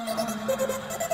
Música